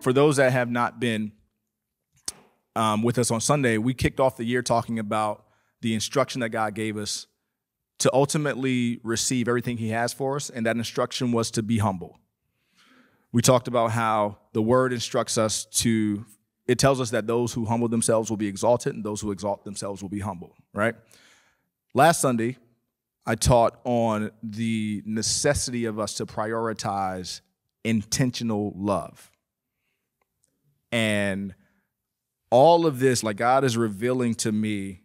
for those that have not been um, with us on Sunday, we kicked off the year talking about the instruction that God gave us to ultimately receive everything He has for us, and that instruction was to be humble. We talked about how the Word instructs us to, it tells us that those who humble themselves will be exalted, and those who exalt themselves will be humble, right? Last Sunday, I taught on the necessity of us to prioritize intentional love. And all of this, like God is revealing to me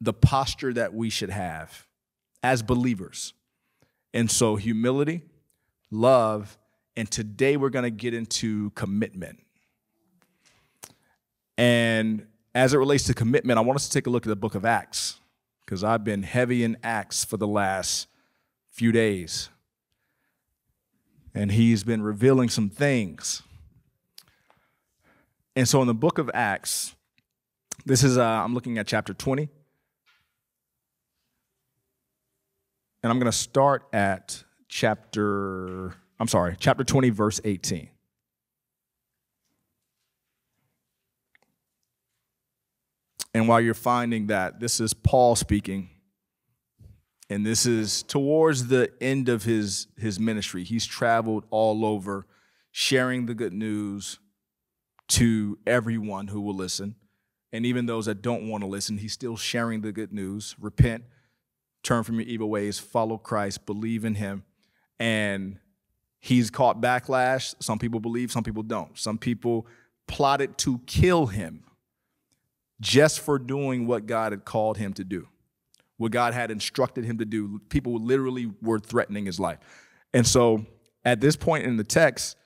the posture that we should have as believers. And so, humility, love, and today we're going to get into commitment. And as it relates to commitment, I want us to take a look at the book of Acts because I've been heavy in Acts for the last few days. And he's been revealing some things. And so in the book of Acts, this is, uh, I'm looking at chapter 20. And I'm going to start at chapter, I'm sorry, chapter 20, verse 18. And while you're finding that, this is Paul speaking. And this is towards the end of his, his ministry. He's traveled all over sharing the good news to everyone who will listen. And even those that don't want to listen, he's still sharing the good news. Repent, turn from your evil ways, follow Christ, believe in him. And he's caught backlash. Some people believe, some people don't. Some people plotted to kill him just for doing what God had called him to do, what God had instructed him to do. People literally were threatening his life. And so at this point in the text,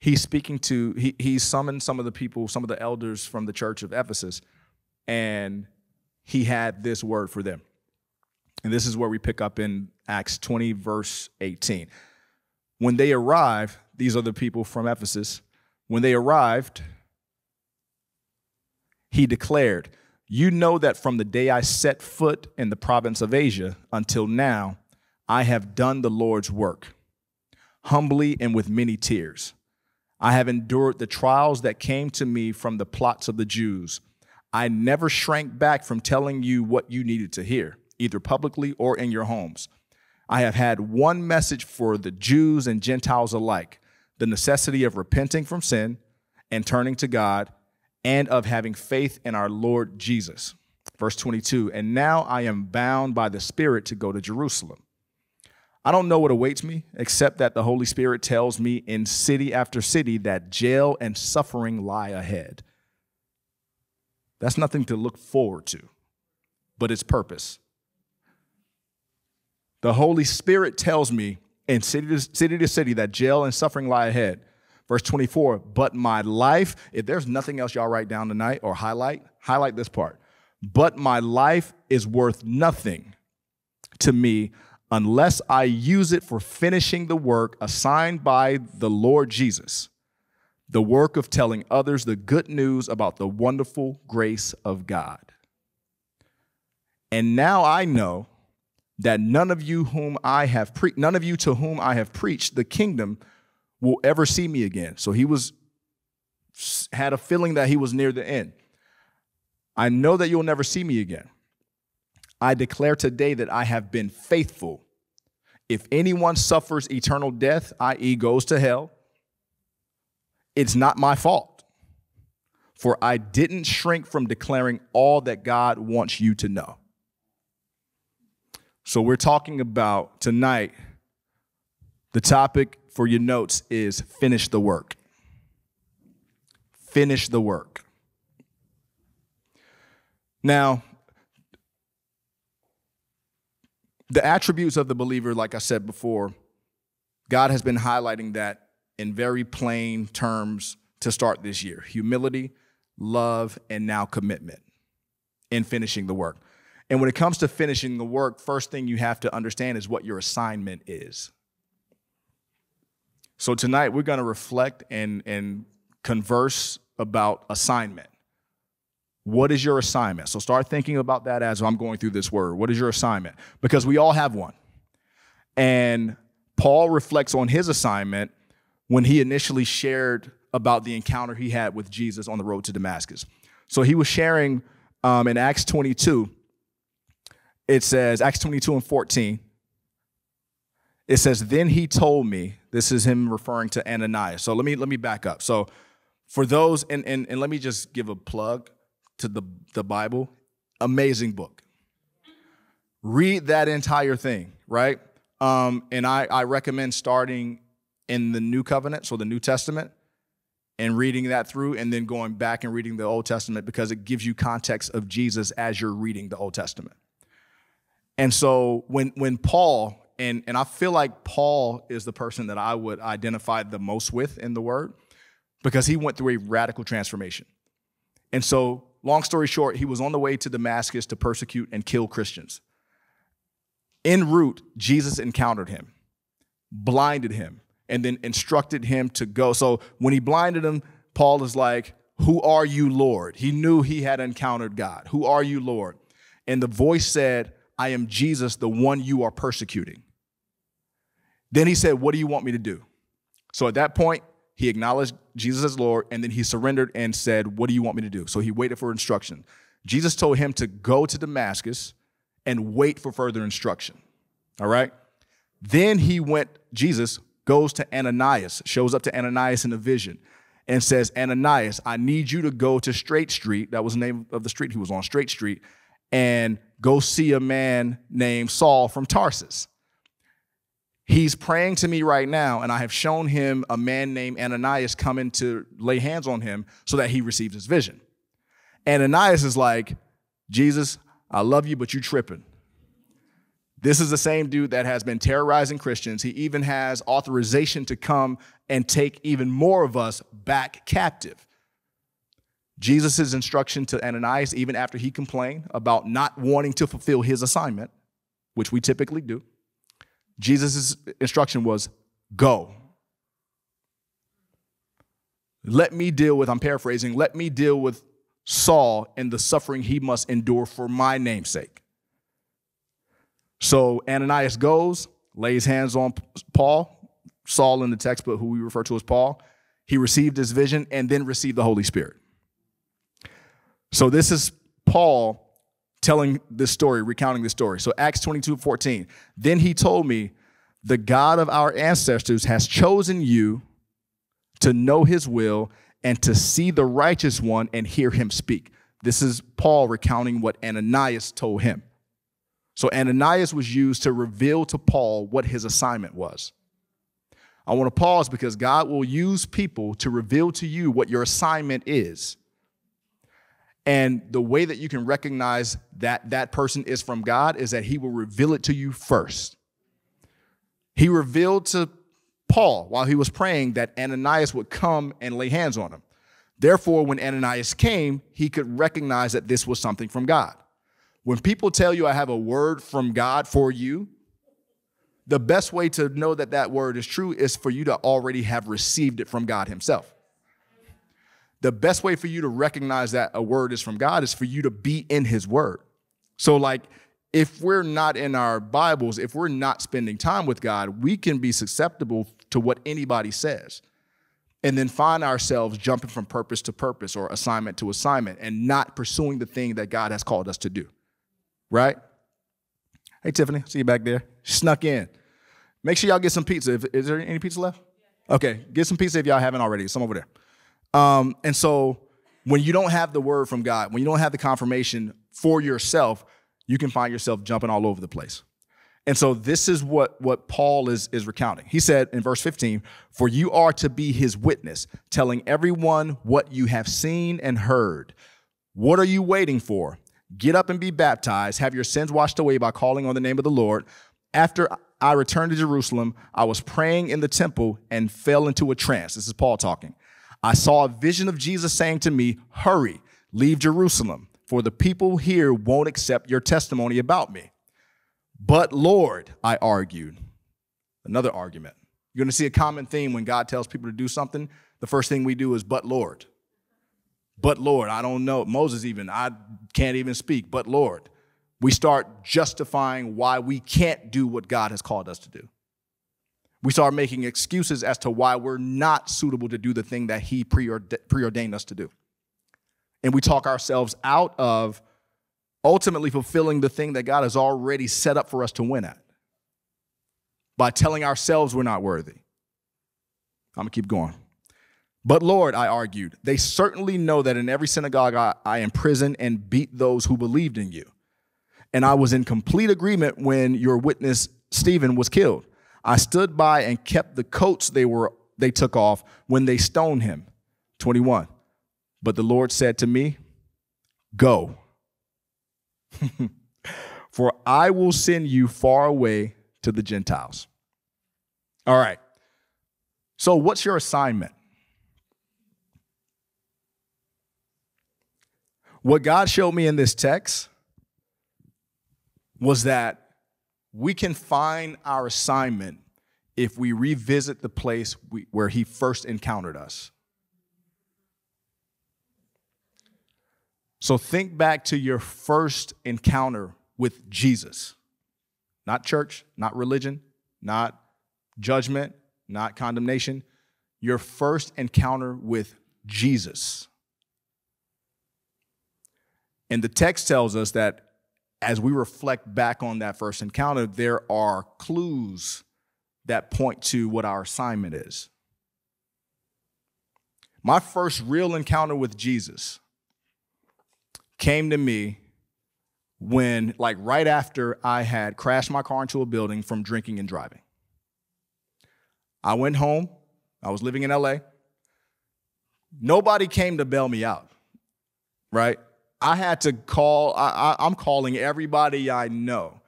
he's speaking to, he, he summoned some of the people, some of the elders from the church of Ephesus, and he had this word for them. And this is where we pick up in Acts 20, verse 18. When they arrived, these are the people from Ephesus. When they arrived, he declared, You know that from the day I set foot in the province of Asia until now, I have done the Lord's work, humbly and with many tears. I have endured the trials that came to me from the plots of the Jews. I never shrank back from telling you what you needed to hear either publicly or in your homes. I have had one message for the Jews and Gentiles alike the necessity of repenting from sin and turning to God, and of having faith in our Lord Jesus. Verse 22 And now I am bound by the Spirit to go to Jerusalem. I don't know what awaits me, except that the Holy Spirit tells me in city after city that jail and suffering lie ahead. That's nothing to look forward to, but it's purpose. The Holy Spirit tells me in city to, city to city that jail and suffering lie ahead. Verse 24, but my life, if there's nothing else y'all write down tonight or highlight, highlight this part. But my life is worth nothing to me unless I use it for finishing the work assigned by the Lord Jesus, the work of telling others the good news about the wonderful grace of God. And now I know that none of you whom I have pre- none of you to whom I have preached the kingdom will ever see me again. So he was had a feeling that he was near the end. I know that you'll never see me again. I declare today that I have been faithful. If anyone suffers eternal death, i.e., goes to hell, it's not my fault. For I didn't shrink from declaring all that God wants you to know. So we're talking about tonight, the topic for your notes is finish the work. Finish the work. Now, the attributes of the believer, like I said before, God has been highlighting that in very plain terms to start this year humility, love, and now commitment in finishing the work. And when it comes to finishing the work, first thing you have to understand is what your assignment is. So tonight we're going to reflect and, and converse about assignment. What is your assignment? So start thinking about that as I'm going through this word. What is your assignment? Because we all have one. And Paul reflects on his assignment when he initially shared about the encounter he had with Jesus on the road to Damascus. So he was sharing um, in Acts 22. It says, Acts 22 and 14. It says, Then he told me, this is him referring to Ananias. So let me let me back up. So for those, and, and, and let me just give a plug to the, the Bible. Amazing book. Read that entire thing, right? Um, and I, I recommend starting in the New Covenant, so the New Testament, and reading that through, and then going back and reading the Old Testament because it gives you context of Jesus as you're reading the Old Testament. And so when when Paul and and I feel like Paul is the person that I would identify the most with in the Word because he went through a radical transformation. And so, long story short, he was on the way to Damascus to persecute and kill Christians. En route, Jesus encountered him, blinded him, and then instructed him to go. So when he blinded him, Paul is like, Who are you, Lord? He knew he had encountered God. Who are you, Lord? And the voice said, I am Jesus, the one you are persecuting. Then he said, What do you want me to do? So at that point, he acknowledged Jesus as Lord, and then he surrendered and said, What do you want me to do? So he waited for instruction. Jesus told him to go to Damascus and wait for further instruction. All right? Then he went, Jesus goes to Ananias, shows up to Ananias in a vision, and says, Ananias, I need you to go to Straight Street. That was the name of the street he was on, Straight Street, and go see a man named Saul from Tarsus. He's praying to me right now, and I have shown him a man named Ananias coming to lay hands on him so that he receives his vision. Ananias is like, Jesus, I love you, but you tripping. This is the same dude that has been terrorizing Christians. He even has authorization to come and take even more of us back captive. Jesus' instruction to Ananias, even after he complained about not wanting to fulfill his assignment, which we typically do, Jesus' instruction was go. Let me deal with, I'm paraphrasing, let me deal with Saul and the suffering he must endure for my namesake. So Ananias goes, lays hands on Paul, Saul in the textbook, who we refer to as Paul. He received his vision and then received the Holy Spirit. So this is Paul telling this story, recounting this story. So Acts 22 14. Then he told me, The God of our ancestors has chosen you to know his will and to see the righteous one and hear him speak. This is Paul recounting what Ananias told him. So Ananias was used to reveal to Paul what his assignment was. I want to pause because God will use people to reveal to you what your assignment is. And the way that you can recognize that that person is from God is that he will reveal it to you first. He revealed to Paul while he was praying that Ananias would come and lay hands on him. Therefore, when Ananias came, he could recognize that this was something from God. When people tell you, I have a word from God for you, the best way to know that that word is true is for you to already have received it from God Himself the best way for you to recognize that a word is from God is for you to be in his word. So, like, if we're not in our Bibles, if we're not spending time with God, we can be susceptible to what anybody says and then find ourselves jumping from purpose to purpose or assignment to assignment and not pursuing the thing that God has called us to do. Right? Hey, Tiffany, see you back there. Snuck in. Make sure y'all get some pizza. Is there any pizza left? Okay, get some pizza if y'all haven't already. Some over there. Um, and so when you don't have the word from God, when you don't have the confirmation for yourself, you can find yourself jumping all over the place. And so this is what, what Paul is, is recounting. He said in verse 15, For you are to be his witness, telling everyone what you have seen and heard. What are you waiting for? Get up and be baptized, have your sins washed away by calling on the name of the Lord. After I returned to Jerusalem, I was praying in the temple and fell into a trance. This is Paul talking. I saw a vision of Jesus saying to me, Hurry, leave Jerusalem, for the people here won't accept your testimony about me. But Lord, I argued. Another argument. You're going to see a common theme when God tells people to do something. The first thing we do is, But Lord. But Lord, I don't know. Moses, even, I can't even speak. But Lord. We start justifying why we can't do what God has called us to do. We start making excuses as to why we're not suitable to do the thing that He preordained us to do. And we talk ourselves out of ultimately fulfilling the thing that God has already set up for us to win at by telling ourselves we're not worthy. I'm gonna keep going. But Lord, I argued, they certainly know that in every synagogue I, I imprisoned and beat those who believed in you. And I was in complete agreement when your witness Stephen was killed. I stood by and kept the coats they were they took off when they stoned him. 21. But the Lord said to me, Go. For I will send you far away to the Gentiles. All right. So, what's your assignment? What God showed me in this text was that we can find our assignment if we revisit the place we, where He first encountered us. So think back to your first encounter with Jesus. Not church, not religion, not judgment, not condemnation. Your first encounter with Jesus. And the text tells us that as we reflect back on that first encounter, there are clues that point to what our assignment is. My first real encounter with Jesus came to me when, like, right after I had crashed my car into a building from drinking and driving. I went home, I was living in LA. Nobody came to bail me out, right? I had to call, I, I'm calling everybody I know.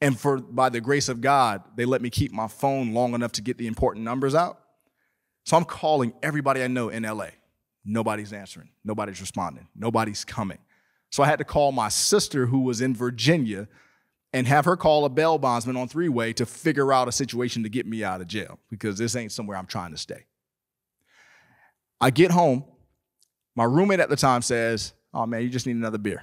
And for by the grace of God, they let me keep my phone long enough to get the important numbers out. So I'm calling everybody I know in LA. Nobody's answering. Nobody's responding. Nobody's coming. So I had to call my sister who was in Virginia and have her call a bail bondsman on three way to figure out a situation to get me out of jail because this ain't somewhere I'm trying to stay. I get home. My roommate at the time says, Oh man, you just need another beer.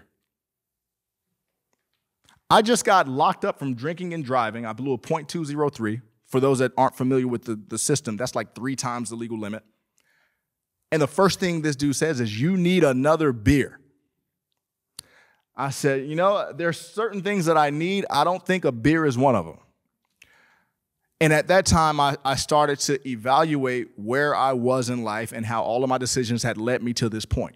I just got locked up from drinking and driving. I blew a .203. For those that aren't familiar with the, the system, that's like three times the legal limit. And the first thing this dude says is, You need another beer. I said, You know, there's certain things that I need. I don't think a beer is one of them. And at that time, I, I started to evaluate where I was in life and how all of my decisions had led me to this point.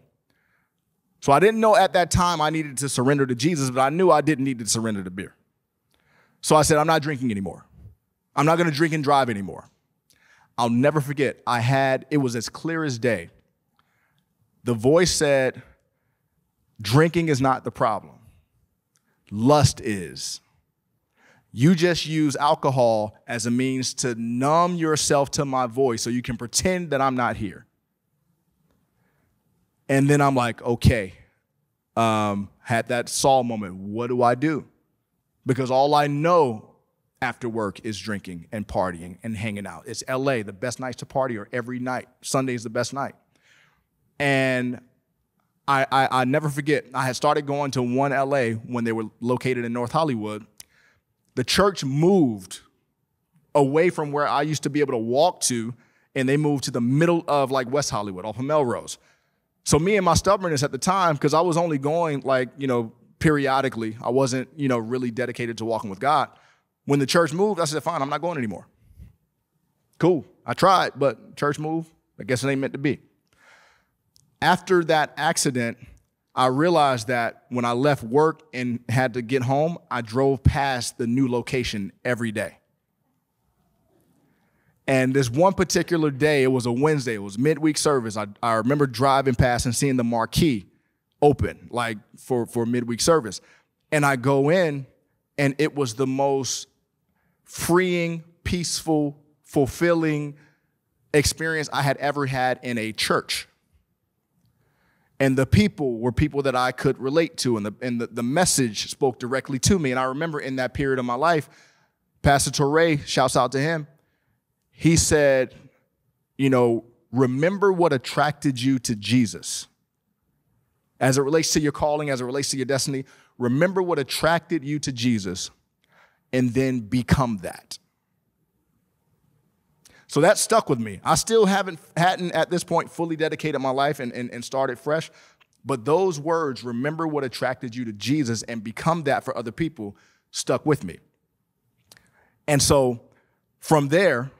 So I didn't know at that time I needed to surrender to Jesus, but I knew I didn't need to surrender to beer. So I said, I'm not drinking anymore. I'm not going to drink and drive anymore. I'll never forget, I had, it was as clear as day. The voice said, Drinking is not the problem, lust is. You just use alcohol as a means to numb yourself to my voice so you can pretend that I'm not here. And then I'm like, okay, um, had that Saul moment. What do I do? Because all I know after work is drinking and partying and hanging out. It's LA, the best nights to party are every night. Sunday is the best night. And I, I, I never forget, I had started going to one LA when they were located in North Hollywood. The church moved away from where I used to be able to walk to, and they moved to the middle of like West Hollywood off of Melrose. So me and my stubbornness at the time, because I was only going like, you know, periodically, I wasn't, you know, really dedicated to walking with God. When the church moved, I said, fine, I'm not going anymore. Cool. I tried, but church moved. I guess it ain't meant to be. After that accident, I realized that when I left work and had to get home, I drove past the new location every day. And this one particular day, it was a Wednesday, it was midweek service. I, I remember driving past and seeing the marquee open, like for, for midweek service. And I go in, and it was the most freeing, peaceful, fulfilling experience I had ever had in a church. And the people were people that I could relate to, and the, and the, the message spoke directly to me. And I remember in that period of my life, Pastor Touré, shouts out to him, he said, You know, remember what attracted you to Jesus. As it relates to your calling, as it relates to your destiny, remember what attracted you to Jesus and then become that. So that stuck with me. I still haven't hadn't at this point fully dedicated my life and, and, and started fresh. But those words, remember what attracted you to Jesus and become that for other people, stuck with me. And so from there,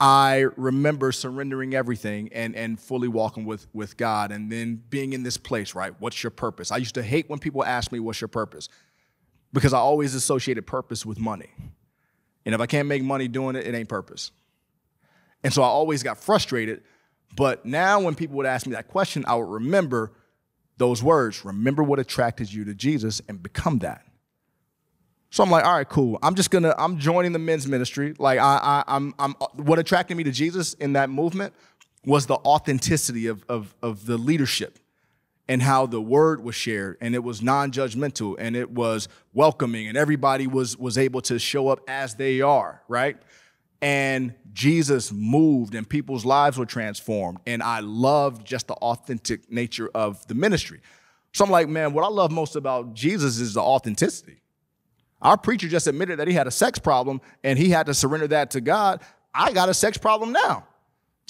I remember surrendering everything and, and fully walking with, with God and then being in this place, right? What's your purpose? I used to hate when people asked me, What's your purpose? Because I always associated purpose with money. And if I can't make money doing it, it ain't purpose. And so I always got frustrated. But now when people would ask me that question, I would remember those words remember what attracted you to Jesus and become that. So I'm like, all right, cool. I'm just gonna, I'm joining the men's ministry. Like I, I I'm, I'm what attracted me to Jesus in that movement was the authenticity of, of, of the leadership and how the word was shared and it was non-judgmental and it was welcoming and everybody was was able to show up as they are right? And jesus moved and people's lives were transformed and i loved just the authentic nature of the ministry. So i'm like man what i love most about jesus is the authenticity. Our preacher just admitted that he had a sex problem and he had to surrender that to god. I got a sex problem now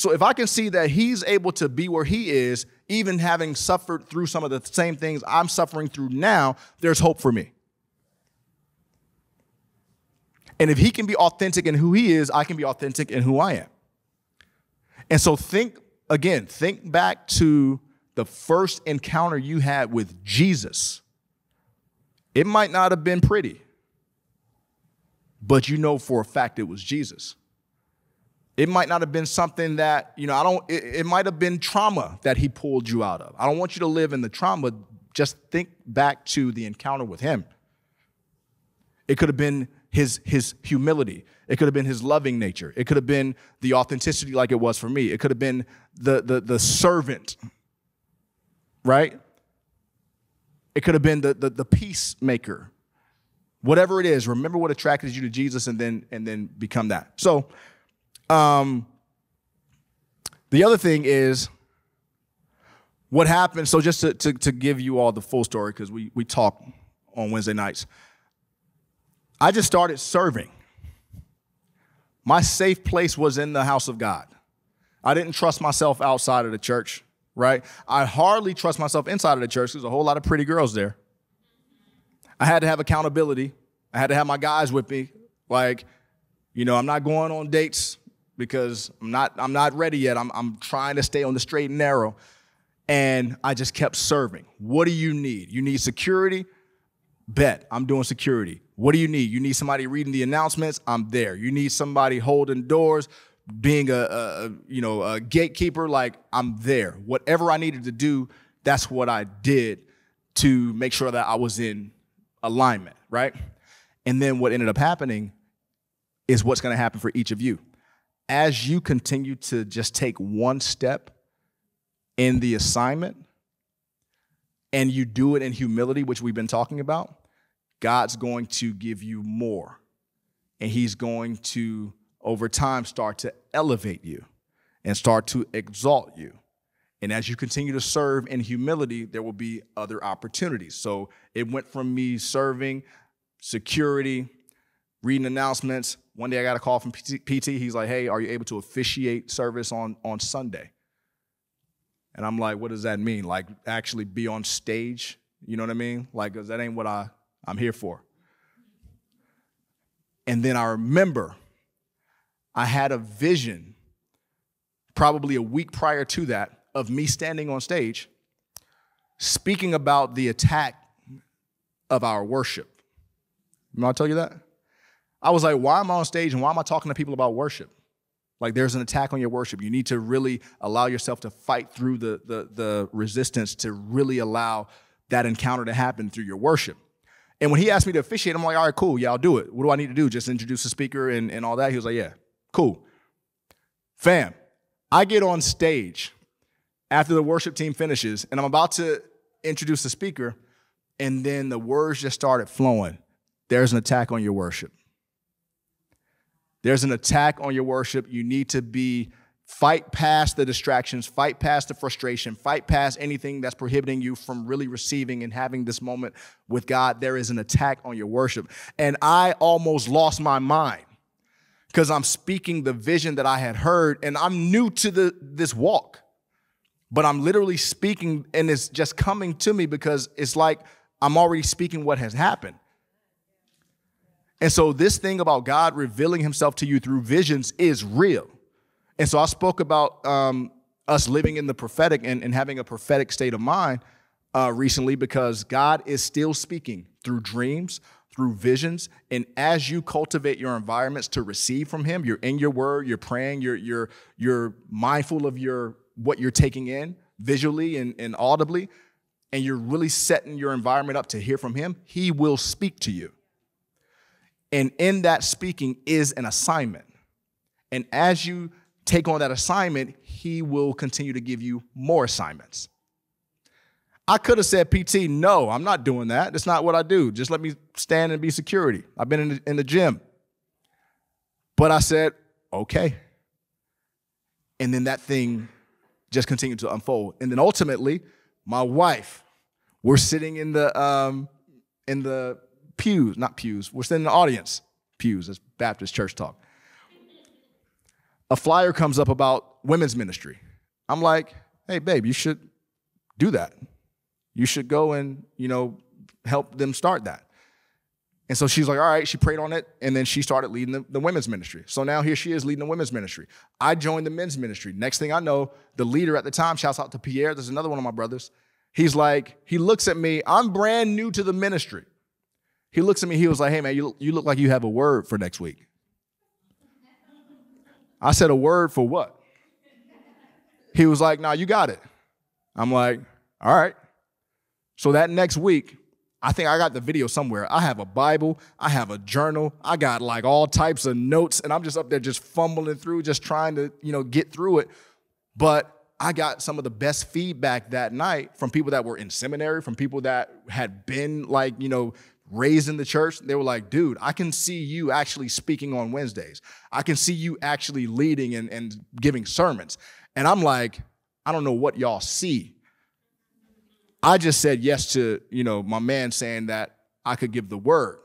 so if I can see that he's able to be where he is, even having suffered through some of the same things I'm suffering through now, there's hope for me. And if he can be authentic in who he is, I can be authentic in who I am. And so think again, think back to the first encounter you had with Jesus. It might not have been pretty, but you know for a fact it was Jesus. It might not have been something that, you know, I don't, it, it might have been trauma that he pulled you out of. I don't want you to live in the trauma. Just think back to the encounter with him. It could have been his, his humility. It could have been his loving nature. It could have been the authenticity like it was for me. It could have been the, the, the servant, right? It could have been the, the, the peacemaker. Whatever it is, remember what attracted you to Jesus and then, and then become that. So um, the other thing is what happened. So just to, to, to give you all the full story, because we, we talk on Wednesday nights, I just started serving. My safe place was in the house of God. I didn't trust myself outside of the church, right? I hardly trust myself inside of the church. There's a whole lot of pretty girls there. I had to have accountability. I had to have my guys with me. Like, you know, I'm not going on dates because I'm not, I'm not ready yet. I'm, I'm trying to stay on the straight and narrow. And I just kept serving. What do you need? You need security? Bet, I'm doing security. What do you need? You need somebody reading the announcements? I'm there. You need somebody holding doors, being a, a you know a gatekeeper? Like I'm there. Whatever I needed to do, that's what I did to make sure that I was in alignment, right? And then what ended up happening is what's going to happen for each of you as you continue to just take one step in the assignment and you do it in humility, which we've been talking about, God's going to give you more. And He's going to, over time, start to elevate you and start to exalt you. And as you continue to serve in humility, there will be other opportunities. So it went from me serving, security, reading announcements, one day I got a call from PT. He's like, hey, are you able to officiate service on, on Sunday? And I'm like, what does that mean? Like, actually be on stage? You know what I mean? Like, cause that ain't what I, I'm here for. And then I remember I had a vision probably a week prior to that of me standing on stage speaking about the attack of our worship. Remember I tell you that? I was like, why am I on stage and why am I talking to people about worship? Like there's an attack on your worship. You need to really allow yourself to fight through the, the, the resistance to really allow that encounter to happen through your worship. And when he asked me to officiate, I'm like, all right, cool, yeah, I'll do it. What do I need to do? Just introduce the speaker and, and all that? He was like, yeah, cool. Fam, I get on stage after the worship team finishes, and I'm about to introduce the speaker, and then the words just started flowing. There's an attack on your worship. There's an attack on your worship. You need to be fight past the distractions, fight past the frustration, fight past anything that's prohibiting you from really receiving and having this moment with God. There is an attack on your worship. And I almost lost my mind because I'm speaking the vision that I had heard and I'm new to the this walk. But I'm literally speaking and it's just coming to me because it's like I'm already speaking what has happened. And so this thing about God revealing himself to you through visions is real. And so I spoke about um, us living in the prophetic and, and having a prophetic state of mind uh, recently because God is still speaking through dreams, through visions. And as you cultivate your environments to receive from Him, you're in your word, you're praying, you're, you're, you're mindful of your what you're taking in visually and, and audibly, and you're really setting your environment up to hear from Him, He will speak to you. And in that speaking is an assignment. And as you take on that assignment, He will continue to give you more assignments. I could have said, PT, no, I'm not doing that. That's not what I do. Just let me stand and be security. I've been in the, in the gym. But I said, okay. And then that thing just continued to unfold. And then ultimately, my wife, we're sitting in the um, in the pews, not pews, we're sitting in the audience. Pews, that's Baptist church talk. A flyer comes up about women's ministry. I'm like, hey, babe, you should do that. You should go and, you know, help them start that. And so she's like, all right, she prayed on it, and then she started leading the, the, women's ministry. So now here she is leading the women's ministry. I joined the men's ministry. Next thing I know, the leader at the time, shouts out to Pierre, there's another one of my brothers. He's like, he looks at me, I'm brand new to the ministry. He looks at me, he was like, hey man, you, you look like you have a word for next week. I said, a word for what? He was like, nah, you got it. I'm like, all right. So that next week, I think I got the video somewhere. I have a Bible, I have a journal, I got like all types of notes, and I'm just up there just fumbling through, just trying to, you know, get through it. But I got some of the best feedback that night from people that were in seminary, from people that had been like, you know, raised in the church. They were like, dude, I can see you actually speaking on Wednesdays. I can see you actually leading and, and giving sermons. And I'm like, I don't know what y'all see, I just said yes to, you know, my man saying that I could give the word.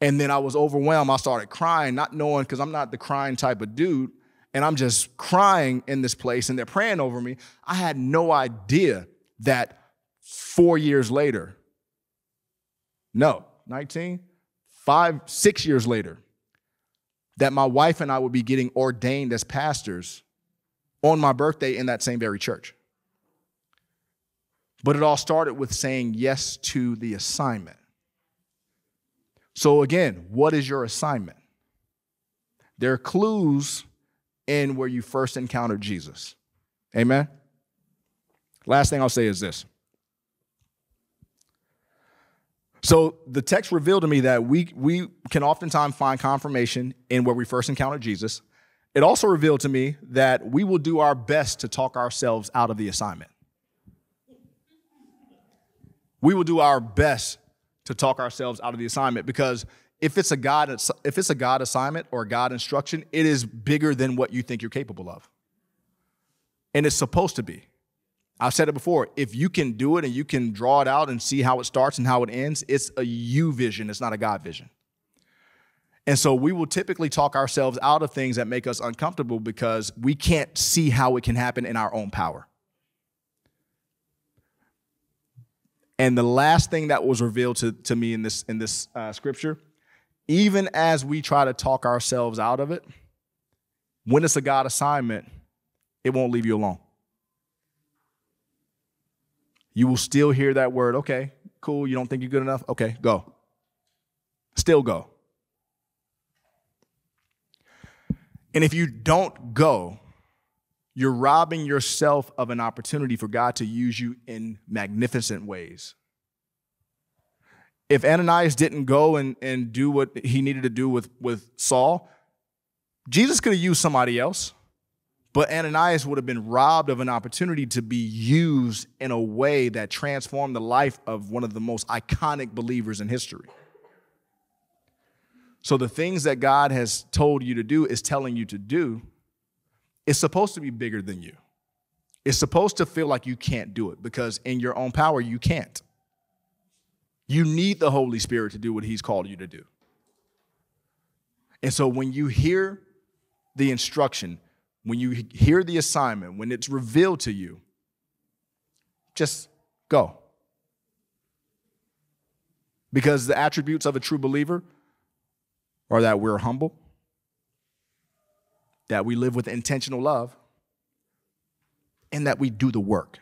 And then I was overwhelmed. I started crying, not knowing, because I'm not the crying type of dude. And I'm just crying in this place, and they're praying over me. I had no idea that four years later, no, 19, five, six years later, that my wife and I would be getting ordained as pastors on my birthday in that same very church. But it all started with saying yes to the assignment. So, again, what is your assignment? There are clues in where you first encountered Jesus. Amen? Last thing I'll say is this. So the text revealed to me that we, we can oftentimes find confirmation in where we first encountered Jesus. It also revealed to me that we will do our best to talk ourselves out of the assignment we will do our best to talk ourselves out of the assignment because if it's a God if it's a God assignment or God instruction, it is bigger than what you think you're capable of. And it's supposed to be. I've said it before. If you can do it and you can draw it out and see how it starts and how it ends, it's a you vision, it's not a God vision. And so we will typically talk ourselves out of things that make us uncomfortable because we can't see how it can happen in our own power. And the last thing that was revealed to, to me in this, in this uh, scripture, even as we try to talk ourselves out of it, when it's a God assignment, it won't leave you alone. You will still hear that word, okay, cool, you don't think you're good enough? Okay, go. Still go. And if you don't go, you're robbing yourself of an opportunity for God to use you in magnificent ways. If Ananias didn't go and, and do what he needed to do with, with Saul, Jesus could have used somebody else, but Ananias would have been robbed of an opportunity to be used in a way that transformed the life of one of the most iconic believers in history. So, the things that God has told you to do is telling you to do it's supposed to be bigger than you. It's supposed to feel like you can't do it because in your own power, you can't. You need the Holy Spirit to do what He's called you to do. And so when you hear the instruction, when you hear the assignment, when it's revealed to you, just go. Because the attributes of a true believer are that we're humble, that we live with intentional love, and that we do the work.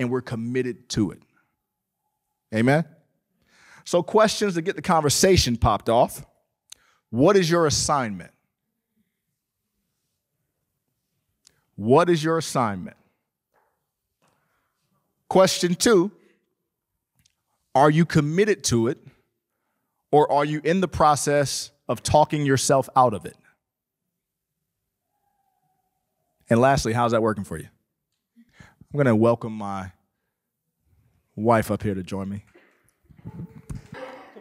And we're committed to it. Amen? So, questions to get the conversation popped off. What is your assignment? What is your assignment? Question two Are you committed to it, or are you in the process of talking yourself out of it? And lastly, how's that working for you? I'm going to welcome my wife up here to join me.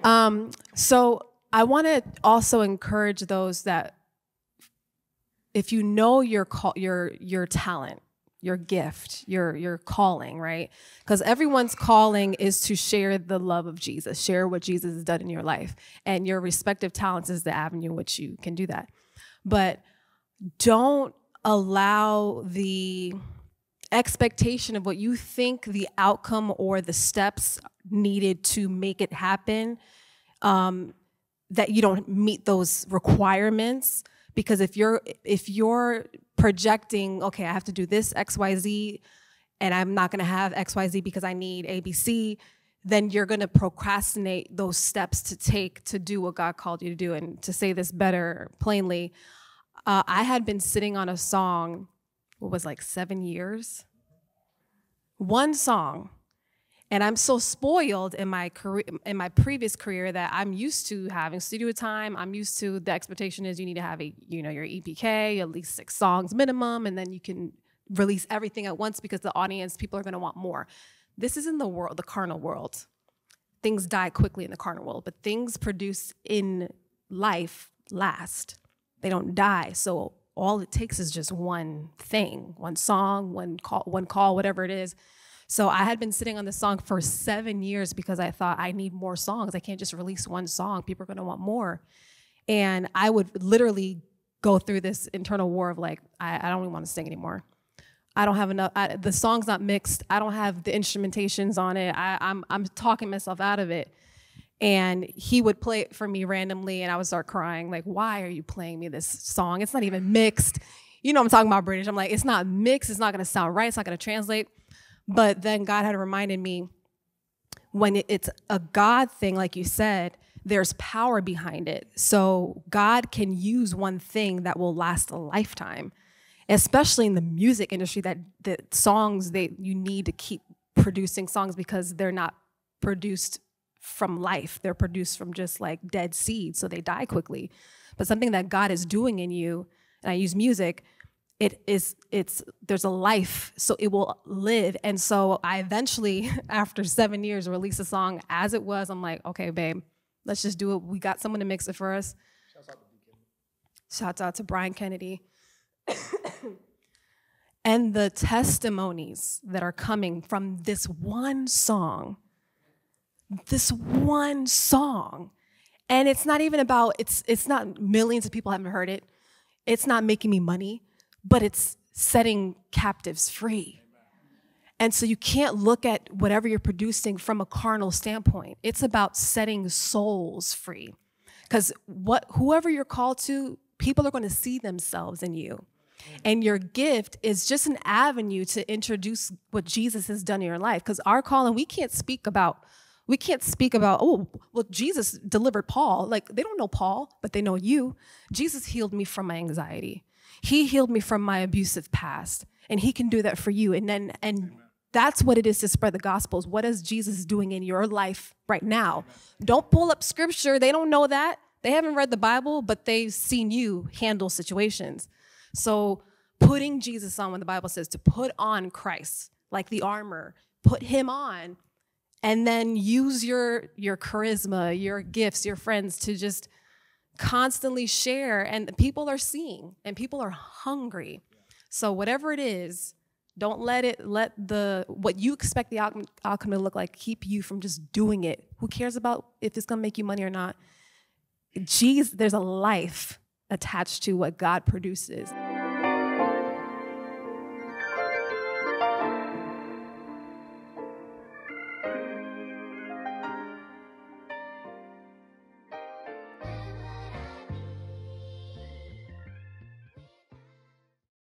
Um, so I want to also encourage those that if you know your call, your your talent, your gift, your your calling, right? Because everyone's calling is to share the love of Jesus, share what Jesus has done in your life, and your respective talents is the avenue in which you can do that. But don't allow the expectation of what you think the outcome or the steps needed to make it happen um, that you don't meet those requirements because if you're if you're projecting okay i have to do this xyz and i'm not going to have xyz because i need abc then you're going to procrastinate those steps to take to do what god called you to do. And to say this better plainly uh, i had been sitting on a song what was like seven years? One song and I'm so spoiled in my career, in my previous career, that I'm used to having studio time. I'm used to the expectation is you need to have a, you know, your EPK, at least six songs minimum, and then you can release everything at once because the audience, people are going to want more. This is in the world, the carnal world. Things die quickly in the carnal world, but things produced in life last. They don't die. So all it takes is just one thing, one song, one call, one call, whatever it is so I had been sitting on this song for seven years because I thought I need more songs. I can't just release one song. People are going to want more. And I would literally go through this internal war of like, I, I don't even want to sing anymore. I don't have enough. I, the song's not mixed. I don't have the instrumentations on it. I, I'm I'm talking myself out of it. And he would play it for me randomly, and I would start crying. Like, why are you playing me this song? It's not even mixed. You know, I'm talking about British. I'm like, it's not mixed. It's not to sound right. It's not to translate. But then God had reminded me when it's a God thing, like you said, there's power behind it. So God can use one thing that will last a lifetime, especially in the music industry. That the songs that you need to keep producing songs because they're not produced from life; they're produced from just like dead seeds, so they die quickly. But something that God is doing in you, and I use music it is it's there's a life so it will live. And so i eventually after seven years release a song as it was. I'm like okay babe let's just do it. We got someone to mix it for us. Shouts out to brian kennedy. And the testimonies that are coming from this one song this one song. And it's not even about it's it's not millions of people haven't heard it. It's not making me money but it's setting captives free. And so you can't look at whatever you're producing from a carnal standpoint. It's about setting souls free. Because what whoever you're called to, people are going to see themselves in you. And your gift is just an avenue to introduce what Jesus has done in your life. Because our calling, we can't speak about, we can't speak about, oh, well, Jesus delivered Paul. Like they don't know Paul, but they know you. Jesus healed me from my anxiety. He healed me from my abusive past, and He can do that for you. And then, and that's what it is to spread the gospels. What is Jesus doing in your life right now? Don't pull up scripture. They don't know that. They haven't read the Bible, but they've seen you handle situations. So, putting Jesus on when the Bible says to put on Christ, like the armor, put him on, and then use your your charisma, your gifts, your friends to just constantly share and people are seeing and people are hungry. So whatever it is don't let it let the what you expect the outcome to look like keep you from just doing it. Who cares about if it's to make you money or not? Jesus, there's a life attached to what God produces.